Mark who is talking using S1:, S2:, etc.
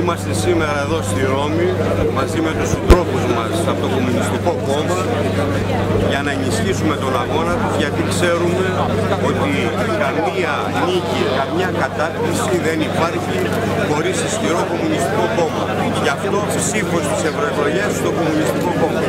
S1: Είμαστε σήμερα εδώ στη Ρώμη μαζί με τους συντρόφους μας από το Κομμουνιστικό Κόμμα για να ενισχύσουμε τον αγώνα τους γιατί ξέρουμε ότι καμία νίκη, καμιά κατάκτηση δεν υπάρχει χωρίς ισχυρό Κομμουνιστικό Κόμμα. Γι' αυτό ψήφος στις ευρωεκλογές στο Κομμουνιστικό Κόμμα.